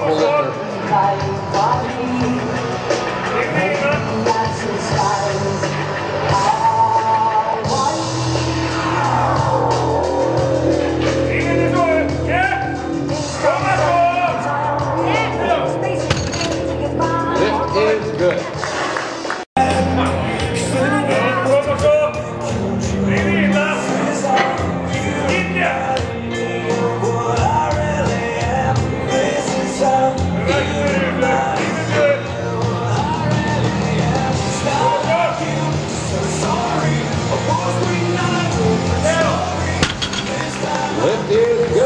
Bullet. It is